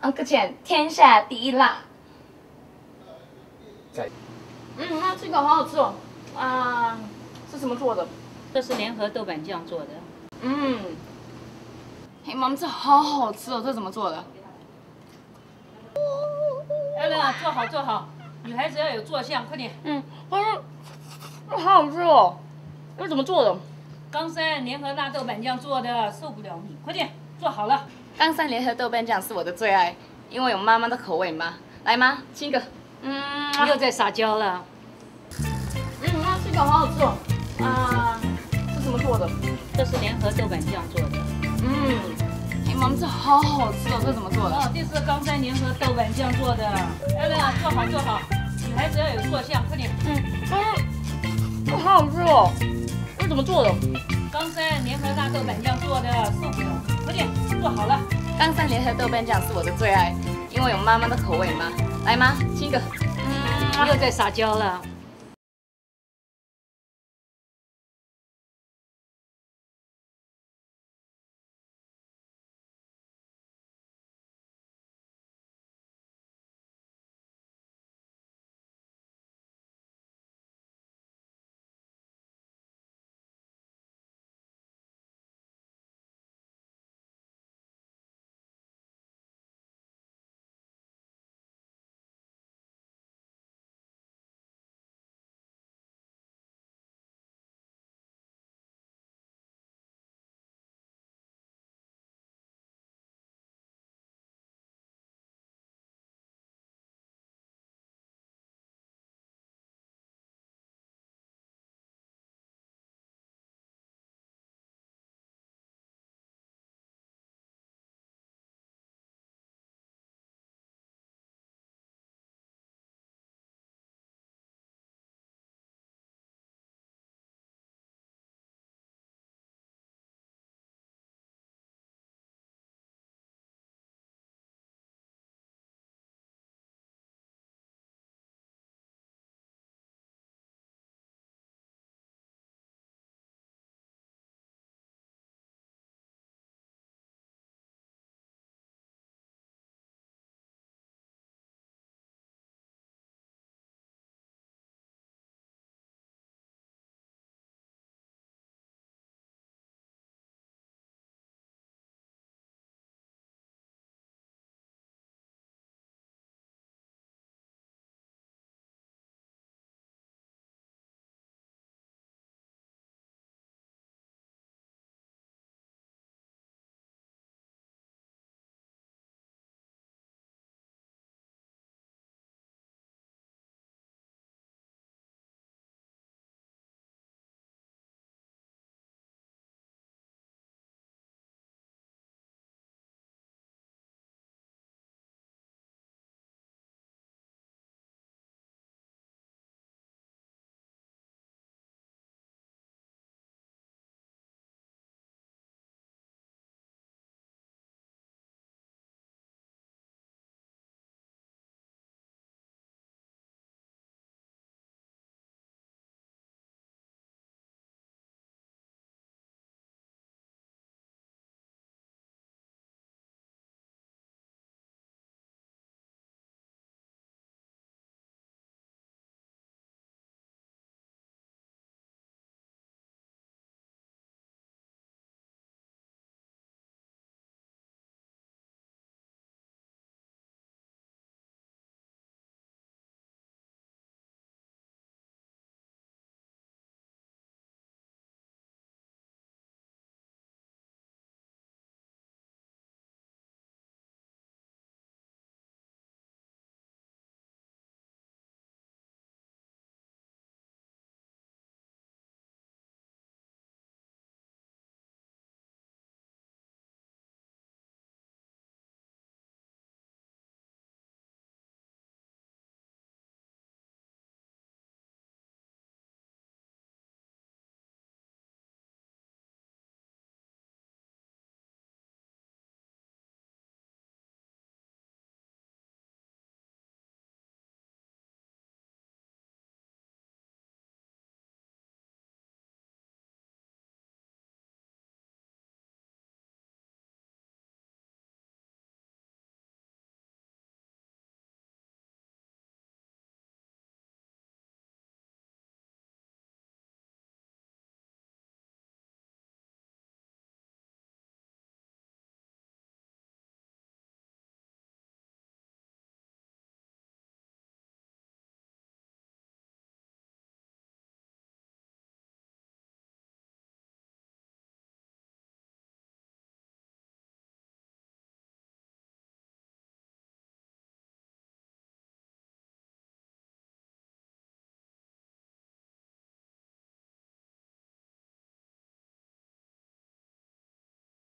安哥姐，天下第一辣。在嗯，那这个好好吃哦。啊，是什么做的？这是联合豆瓣酱做的。嗯，嘿妈妈这好好吃哦，这怎么做的？艾伦啊，坐好坐好，女孩子要有坐相，快点。嗯，但是这好好吃哦，这怎么做的？冈山联合辣豆瓣酱做的，受不了你，快点坐好了。冈山联合豆瓣酱是我的最爱，因为有妈妈的口味嘛。来妈，亲一个。嗯，你又在撒娇了。嗯，那这个好好吃哦。啊，是怎么做的？这是联合豆瓣酱做的。嗯，黑妈妈这好好吃哦，这怎么做的？哦，这是冈山联合豆瓣酱做的。艾伦啊，坐好坐好，女孩子要有坐相，快点。嗯，但是这好好吃哦，这怎么做的？冈山联合大豆瓣酱做的，受不做好了。冈山联合豆瓣酱是我的最爱，因为有妈妈的口味嘛。来妈，亲一个。嗯，又在撒娇了。